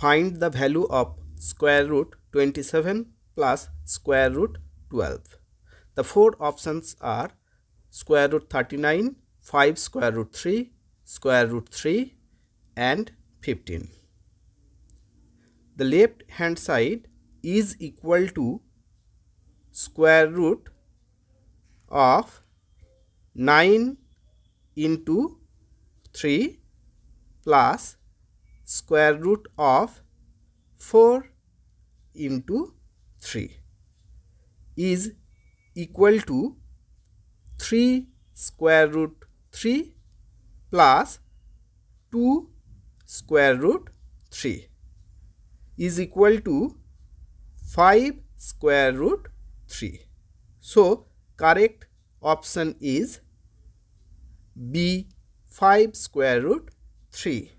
Find the value of square root 27 plus square root 12. The four options are square root 39, 5 square root 3, square root 3 and 15. The left hand side is equal to square root of 9 into 3 plus square root of 4 into 3 is equal to 3 square root 3 plus 2 square root 3 is equal to 5 square root 3. So, correct option is B 5 square root 3.